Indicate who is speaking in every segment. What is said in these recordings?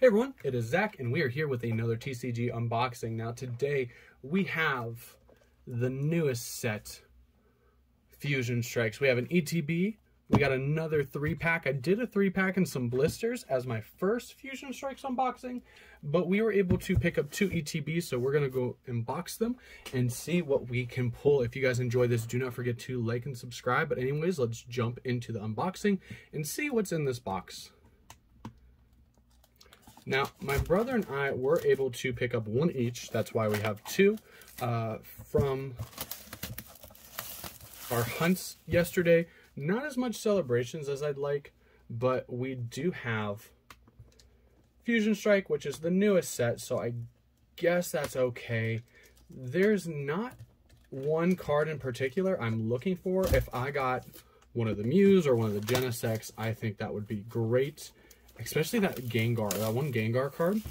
Speaker 1: Hey everyone, it is Zach, and we are here with another TCG unboxing. Now, today we have the newest set, Fusion Strikes. We have an ETB, we got another three pack. I did a three pack and some blisters as my first Fusion Strikes unboxing, but we were able to pick up two ETBs, so we're gonna go unbox them and see what we can pull. If you guys enjoy this, do not forget to like and subscribe. But anyways, let's jump into the unboxing and see what's in this box. Now, my brother and I were able to pick up one each. That's why we have two uh, from our hunts yesterday. Not as much celebrations as I'd like, but we do have Fusion Strike, which is the newest set, so I guess that's okay. There's not one card in particular I'm looking for. If I got one of the Mews or one of the Genesects, I think that would be great especially that Gengar, that one Gengar card.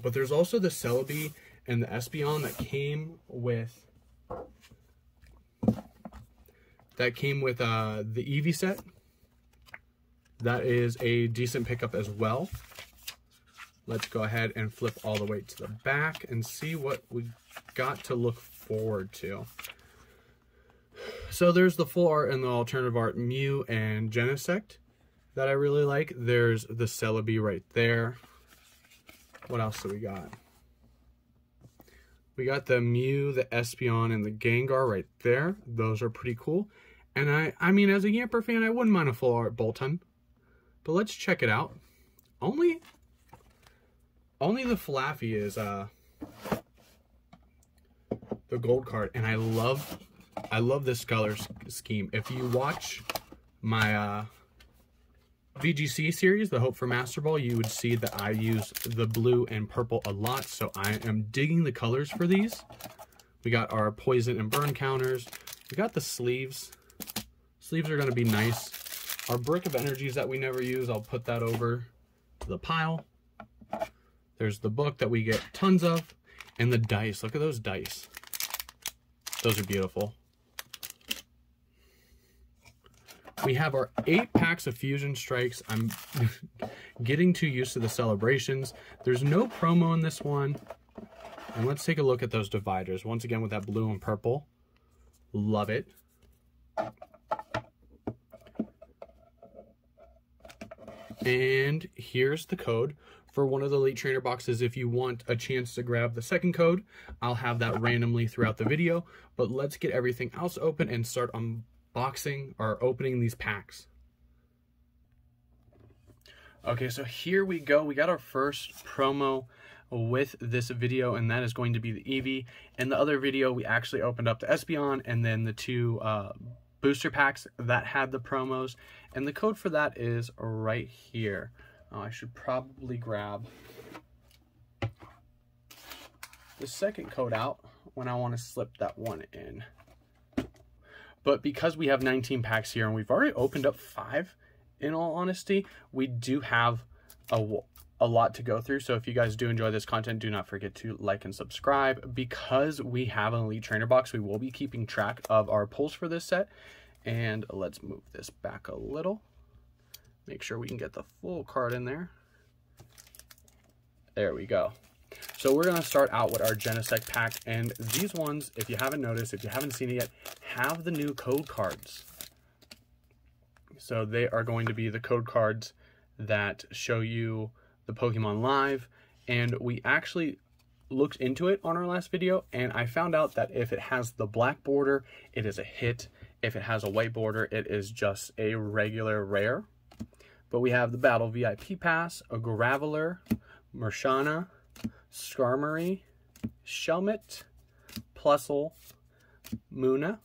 Speaker 1: But there's also the Celebi and the Espeon that came with that came with uh, the Eevee set. That is a decent pickup as well. Let's go ahead and flip all the way to the back and see what we got to look forward to. So there's the full art and the alternative art Mew and Genesect that I really like. There's the Celebi right there. What else do we got? We got the Mew, the Espeon, and the Gengar right there. Those are pretty cool. And I, I mean, as a Yamper fan, I wouldn't mind a full art Boltund. But let's check it out. Only, only the Flaaffy is uh, the gold card. And I love, I love this color scheme. If you watch my uh, VGC series, the Hope for Master Ball, you would see that I use the blue and purple a lot, so I am digging the colors for these. We got our poison and burn counters. We got the sleeves. Sleeves are going to be nice. Our brick of energies that we never use, I'll put that over the pile. There's the book that we get tons of. And the dice. Look at those dice. Those are beautiful. We have our eight packs of Fusion Strikes. I'm getting too used to the celebrations. There's no promo in this one. And let's take a look at those dividers. Once again with that blue and purple. Love it. And here's the code for one of the Elite Trainer boxes. If you want a chance to grab the second code, I'll have that randomly throughout the video. But let's get everything else open and start on boxing or opening these packs. Okay, so here we go. We got our first promo with this video, and that is going to be the Eevee. In the other video, we actually opened up the Espeon and then the two uh, booster packs that had the promos. And the code for that is right here. Oh, I should probably grab the second code out when I want to slip that one in. But because we have 19 packs here and we've already opened up five, in all honesty, we do have a, a lot to go through. So if you guys do enjoy this content, do not forget to like and subscribe. Because we have an Elite Trainer box, we will be keeping track of our pulls for this set. And let's move this back a little. Make sure we can get the full card in there. There we go. So we're going to start out with our Genesect pack. And these ones, if you haven't noticed, if you haven't seen it yet, have the new code cards. So they are going to be the code cards that show you the Pokemon live. And we actually looked into it on our last video and I found out that if it has the black border, it is a hit. If it has a white border, it is just a regular rare. But we have the Battle VIP Pass, a Graveler, Mershana, Skarmory, Shelmet, Plusle, Munna,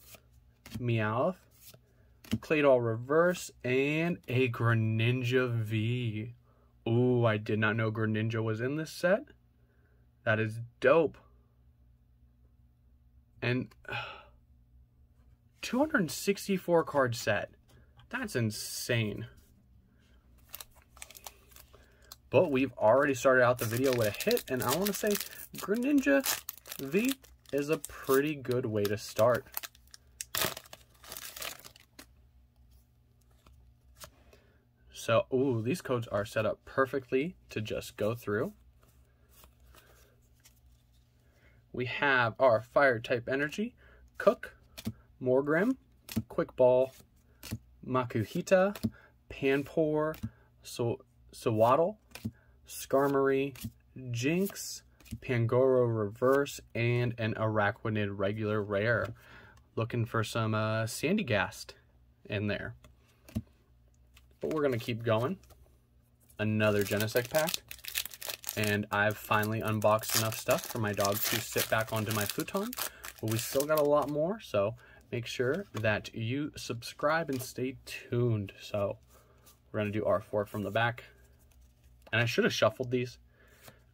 Speaker 1: Meowth, Claydol Reverse, and a Greninja V. Ooh, I did not know Greninja was in this set. That is dope. And uh, 264 card set. That's insane. But we've already started out the video with a hit, and I want to say Greninja V is a pretty good way to start. So, ooh, these codes are set up perfectly to just go through. We have our fire type energy, Cook, Morgrem, Quick Ball, Makuhita, Panpour, so Sewaddle, Skarmory, Jynx, Pangoro Reverse, and an Araquanid regular rare. Looking for some uh, Sandygast in there. But we're going to keep going. Another Genesect pack. And I've finally unboxed enough stuff for my dog to sit back onto my futon. But we still got a lot more, so make sure that you subscribe and stay tuned. So we're going to do R4 from the back. And I should have shuffled these.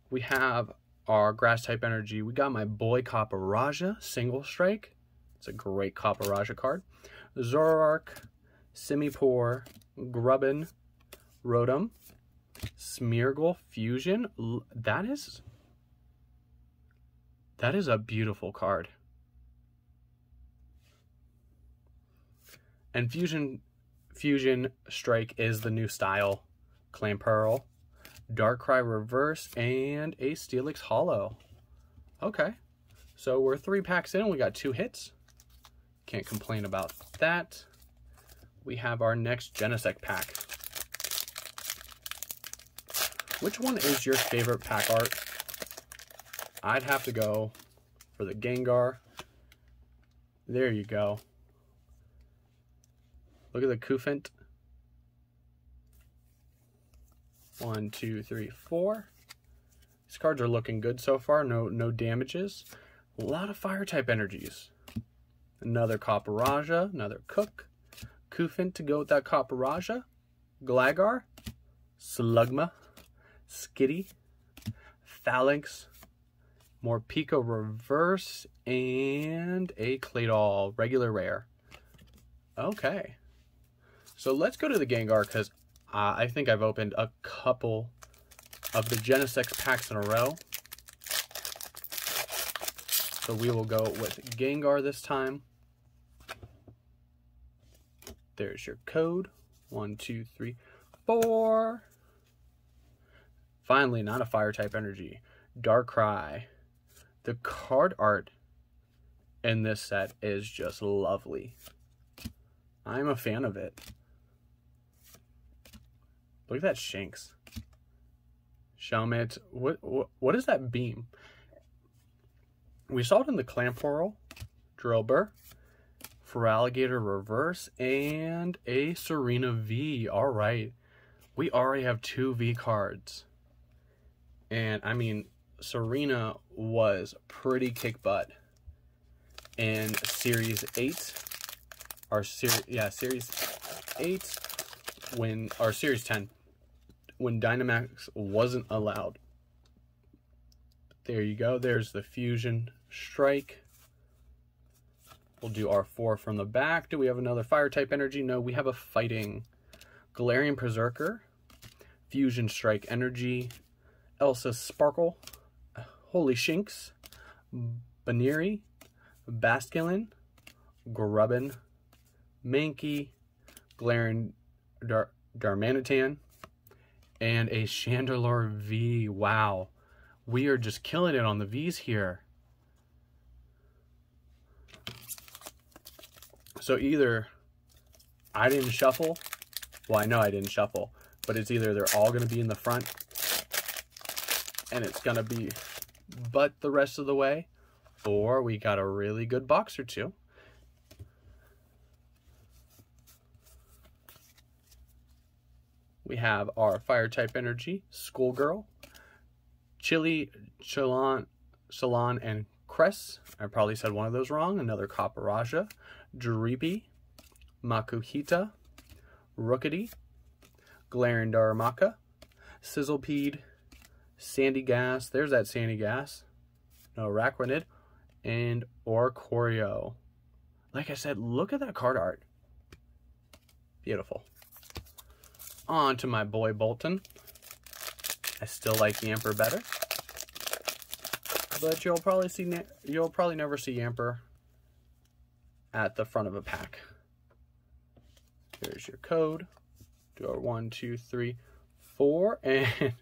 Speaker 1: We have our grass type energy. We got my boy Copperajah single strike. It's a great Copperajah card. Zoroark, Simipour, Grubbin, Rotom, Smeargle Fusion. That is that is a beautiful card. And Fusion Fusion Strike is the new style. Clamperl, Darkrai Reverse, and a Steelix Hollow. Okay. So we're three packs in. We got two hits. Can't complain about that. We have our next Genesect pack. Which one is your favorite pack art? I'd have to go for the Gengar. There you go. Look at the Cufant. One, two, three, four. These cards are looking good so far. No, no damages. A lot of fire type energies. Another Copperajah, another Cook. Cufant to go with that Copperajah. Gligar. Slugma. Skitty. Falinks. more Pico Reverse. And a Claydol. Regular Rare. Okay. So let's go to the Gengar because uh, I think I've opened a couple of the Genesect packs in a row. So we will go with Gengar this time. There's your code. One, two, three, four. Finally, not a fire type energy. Darkrai. The card art in this set is just lovely. I'm a fan of it. Look at that Shanks. Shelmet. What, what what is that beam? We saw it in the Clamperl, Drillbur, Alligator Reverse, and a Serena V. All right. We already have two V cards. And, I mean, Serena was pretty kick butt in Series 8. Our series, yeah, Series 8 when our Series 10 when Dynamax wasn't allowed. There you go. There's the Fusion Strike. We'll do our four from the back. Do we have another fire type energy? No, we have a fighting Galarian Perrserker, Fusion Strike Energy, Elesa Sparkle, Holy Shinx, Baneri, Basculin, Grubbin, Mankey, Galarian Dar Darmanitan, and a Chandelure V. Wow. We are just killing it on the Vs here. So either I didn't shuffle. Well, I know I didn't shuffle. But it's either they're all going to be in the front. And it's going to be but the rest of the way. Or we got a really good box or two. We have our fire type energy, Schoolgirl, Chili, Chalon, Salon, and Cress. I probably said one of those wrong. Another Copperajah, Dreepy, Makuhita, Rookity, Glarendaramaka, Sizzlipede, Sandygast. There's that Sandygast, No, Araquanid. And Oricorio. Like I said, look at that card art. Beautiful. On to my boy Boltund. I still like Yamper better. But you'll probably see you'll probably never see Yamper at the front of a pack. Here's your code. Do our one, two, three, four, and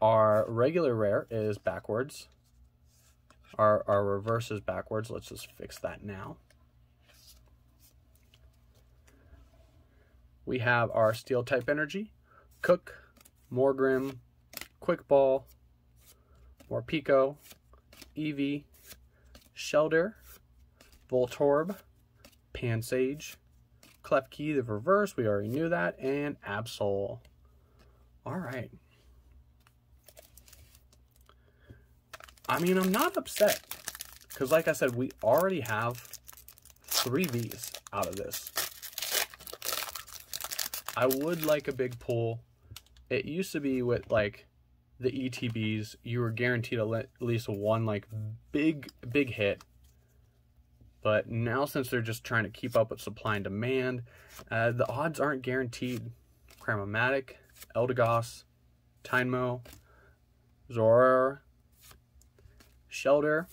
Speaker 1: our regular rare is backwards. Our, our reverse is backwards. Let's just fix that now. We have our steel type energy, Cook, Morgrem, Quick Ball, Morpeko, Eevee, Shellder, Voltorb, Pansage, Klefki, the reverse, we already knew that, and Absol. All right. I mean, I'm not upset. Because like I said, we already have three Vs out of this. I would like a big pull. It used to be with like the ETBs, you were guaranteed at least one like big, big hit. But now since they're just trying to keep up with supply and demand, uh, the odds aren't guaranteed. Cram-o-matic, Eldegoss, Tynamo, Zorua, Shellder,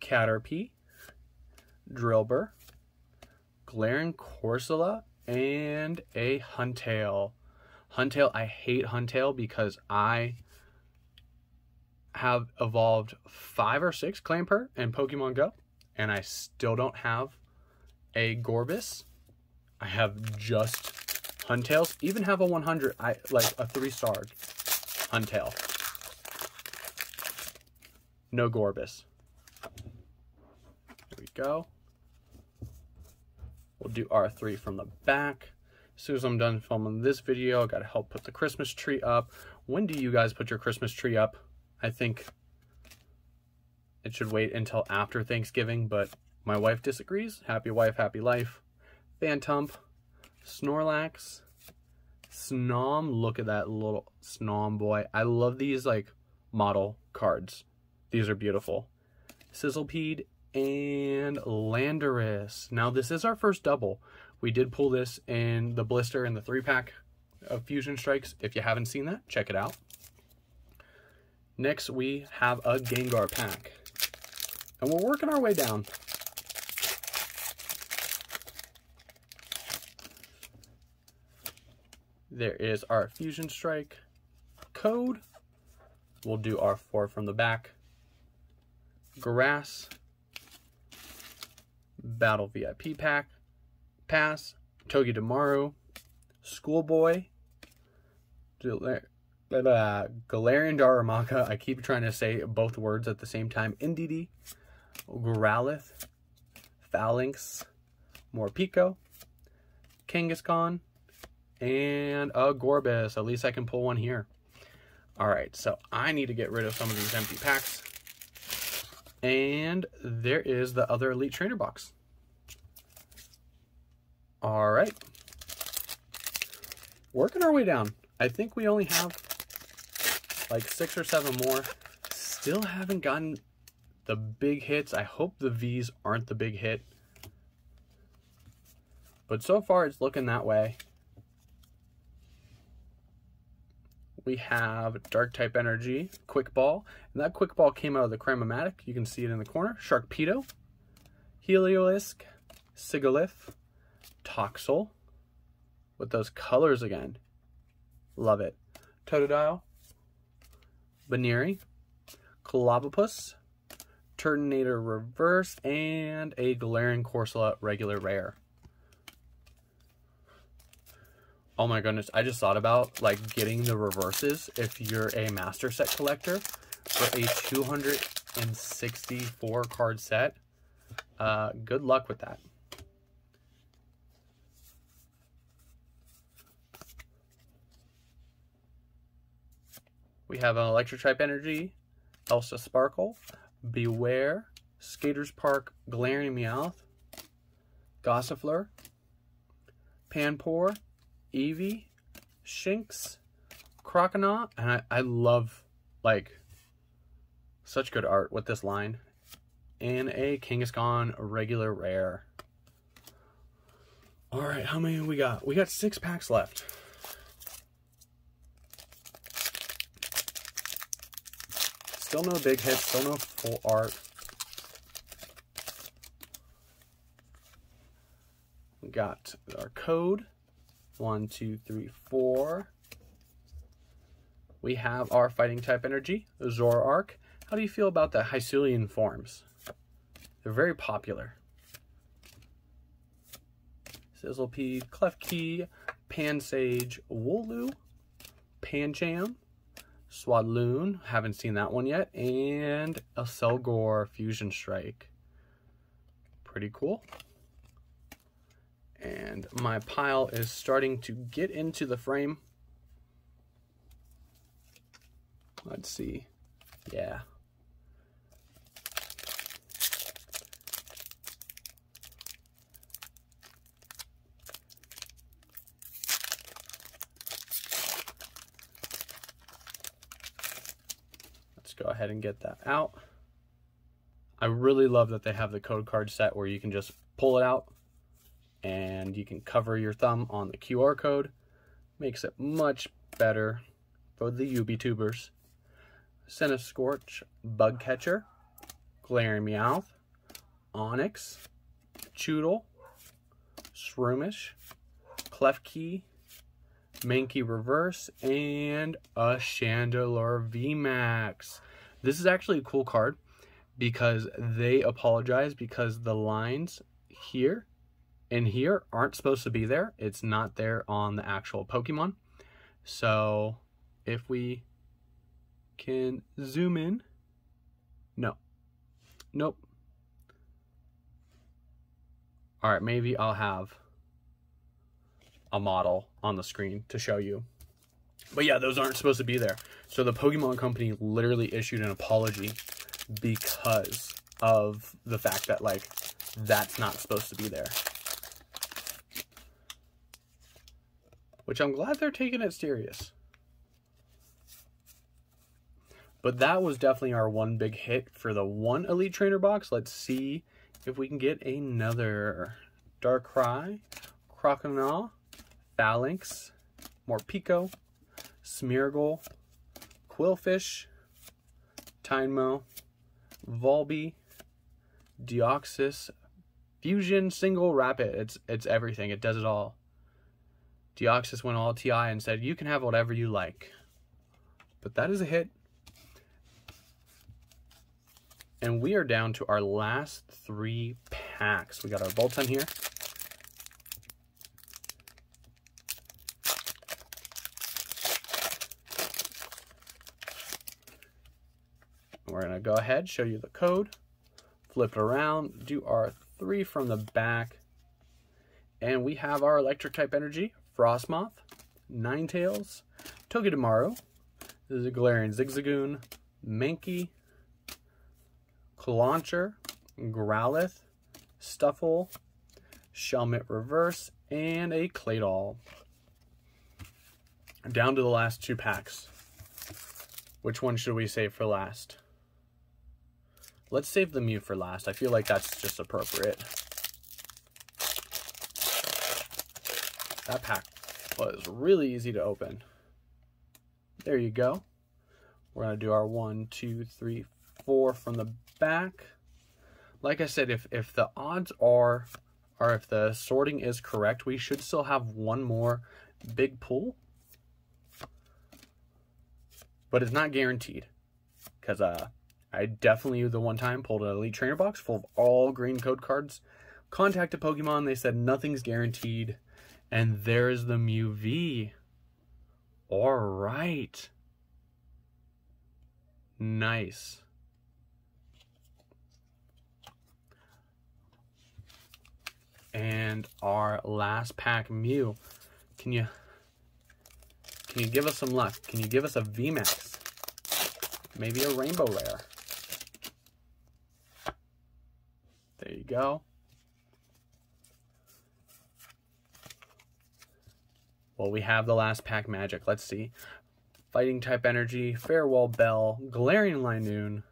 Speaker 1: Caterpie, Drillbur, Glaring Corsola, and a Huntail. Huntail, I hate Huntail because I have evolved five or six Clamperl in Pokemon Go, and I still don't have a Gorebyss. I have just Huntails. Even have a 100, I like a three star Huntail no Gorebyss. There we go. We'll do R3 from the back. As soon as I'm done filming this video, I gotta help put the Christmas tree up. When do you guys put your Christmas tree up? I think it should wait until after Thanksgiving, but my wife disagrees. Happy wife, happy life. Phantump, Snorlax, Snom. Look at that little Snom boy. I love these like model cards. These are beautiful. Sizzlipede and Landorus. Now, this is our first double. We did pull this in the blister in the three pack of Fusion Strikes. If you haven't seen that, check it out. Next, we have a Gengar pack. And we're working our way down. There is our Fusion Strike code. We'll do our four from the back. Grass, Battle VIP Pack, Pass, Togi Togedemaru, Schoolboy, Galarian Darumaka. I keep trying to say both words at the same time. Indeedee, Growlithe, Falinks, Morpeko, Kangaskhan, and a Gorebyss. At least I can pull one here. All right, so I need to get rid of some of these empty packs. And there is the other Elite Trainer box. All right. Working our way down. I think we only have like six or seven more. Still haven't gotten the big hits. I hope the Vs aren't the big hit. But so far, it's looking that way. We have Dark type Energy, Quick Ball, and that Quick Ball came out of the Cram-o-matic. You can see it in the corner. Sharpedo, Heliolisk, Sigilyph, Toxel, with those colors again. Love it. Totodile, Baneri, Clobbopus, Turtonator Reverse, and a Glaring Corsola regular rare. Oh my goodness, I just thought about like getting the reverses if you're a master set collector for a 264 card set. Uh, good luck with that. We have an Electric type Energy, Elsa Sparkle, Beware, Skaters Park, Galarian Meowth, Gossifleur, Panpour, Eevee, Shinx, Croconaw, and I, I love, like, such good art with this line. And a Kangaskhan regular rare. All right, how many we got? We got six packs left. Still no big hits, still no full art. We got our code One, two, three, four. We have our fighting type energy, Zoroark. How do you feel about the Hisuian forms? They're very popular. Sizzlipede, Klefki, Pansage, Wooloo, Pancham, Swadloon, haven't seen that one yet, and a Selgor Fusion Strike. Pretty cool. And my pile is starting to get into the frame. Let's see. Yeah. Let's go ahead and get that out. I really love that they have the code card set where you can just pull it out and you can cover your thumb on the QR code. Makes it much better for the UB Centiskorch, Bug Catcher, Glaring Meowth, Onix, Chewtle, Shroomish, Klefki, Mankey Reverse, and a Chandelure VMAX. This is actually a cool card because they apologize because the lines here and here aren't supposed to be there. It's not there on the actual Pokemon. So if we can zoom in, no, nope. All right, maybe I'll have a model on the screen to show you. But yeah, those aren't supposed to be there. So the Pokemon Company literally issued an apology because of the fact that like that's not supposed to be there. Which I'm glad they're taking it serious. But that was definitely our one big hit for the one Elite Trainer box. Let's see if we can get another. Darkrai, Croconaw, Falinks, Morpeko, Smeargle, Qwilfish, Tynamo, Volbeat, Deoxys, Fusion, Single, Rapid. It's it's everything. It does it all. Deoxys went all TI and said, you can have whatever you like. But that is a hit. And we are down to our last three packs. We got our Boltund here. We're going to go ahead, show you the code, flip it around, do our three from the back, and we have our electric type energy, Frosmoth, Ninetales, Togedemaru, this is a Galarian Zigzagoon, Mankey, Clauncher, Growlithe, Stufful, Shelmet Reverse, and a Claydol. Down to the last two packs. Which one should we save for last? Let's save the Mew for last. I feel like that's just appropriate. That pack was really easy to open. There you go. We're to do our one, two, three, four from the back. Like I said, if, if the odds are, or if the sorting is correct, we should still have one more big pull. But it's not guaranteed. Because uh, I definitely, the one time, pulled an Elite Trainer box full of all green code cards. Contacted Pokemon, they said nothing's guaranteed. And there's the Mew V. All right. Nice. And our last pack Mew. Can you can you give us some luck? Can you give us a VMAX? Maybe a rainbow rare. There you go. Well, we have the last pack magic. Let's see. Fighting type energy, Farewell Bell, Galarian Linoone,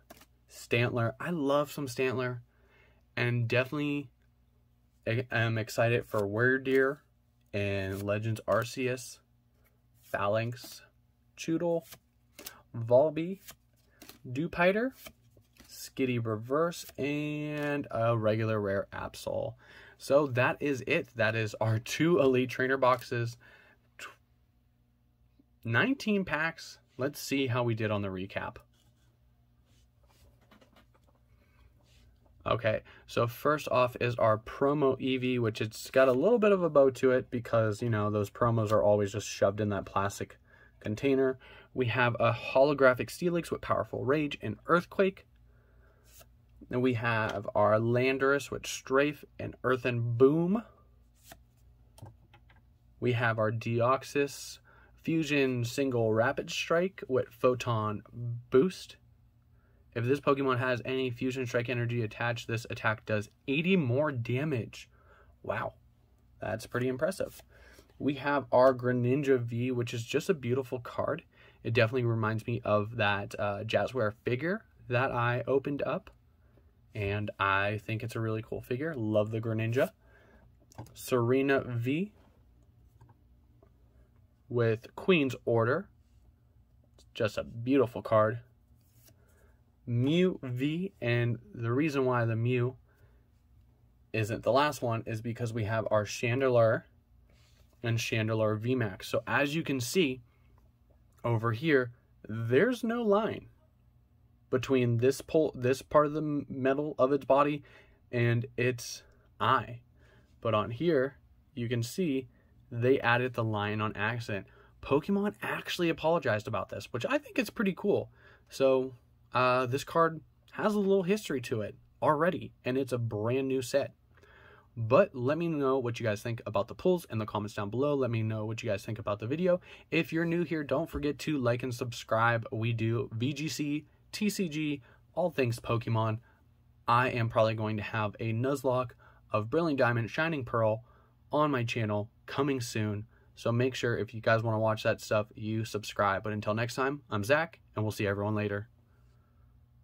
Speaker 1: Stantler. I love some Stantler. And definitely am excited for Wyrdeer and Legends Arceus, Falinks, Chewtle, Volbeat, Dewpider, Skitty Reverse, and a regular rare Absol. So that is it. That is our two Elite Trainer boxes. 19 packs. Let's see how we did on the recap. Okay, so first off is our promo Eevee, which it's got a little bit of a bow to it because, you know, those promos are always just shoved in that plastic container. We have a holographic Steelix with Powerful Rage and Earthquake. Then we have our Landorus with Strafe and Earthen Boom. We have our Deoxys Fusion Single Rapid Strike with Photon Boost. If this Pokemon has any Fusion Strike energy attached, this attack does 80 more damage. Wow, that's pretty impressive. We have our Greninja V, which is just a beautiful card. It definitely reminds me of that uh, figure that I opened up. And I think it's a really cool figure. Love the Greninja. Serena V with Queen's Order. It's just a beautiful card. Mew V, and the reason why the Mew isn't the last one is because we have our Chandelure and Chandelure VMAX. So as you can see over here, there's no line between this pole, this part of the metal of its body and its eye. But on here, you can see they added the line on accident. Pokemon actually apologized about this, which I think is pretty cool. So uh, this card has a little history to it already, and it's a brand new set. But let me know what you guys think about the pulls in the comments down below. Let me know what you guys think about the video. If you're new here, don't forget to like and subscribe. We do VGC, TCG, all things Pokemon. I am probably going to have a Nuzlocke of Brilliant Diamond, Shining Pearl on my channel coming soon. So make sure if you guys want to watch that stuff, you subscribe. But until next time, I'm Zach, and we'll see everyone later.